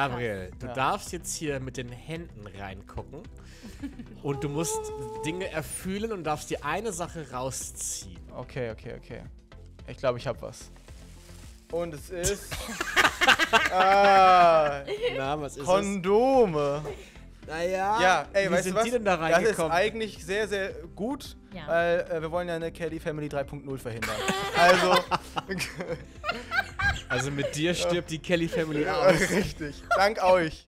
Gabriel, du Ja. darfst jetzt hier mit den Händen reingucken und du musst Dinge erfühlen und darfst dir eine Sache rausziehen. Okay, okay, okay. Ich glaube, ich habe was. Und es ist. ah, Na, was ist Kondome. es? Naja, Ja, ey, wie weißt sind du was? die denn da das ist reingekommen? eigentlich sehr, sehr gut, Ja. weil äh, wir wollen ja eine Kelly Family 3.0 verhindern. also, Also mit dir stirbt die Kelly Family aus. richtig. Dank euch.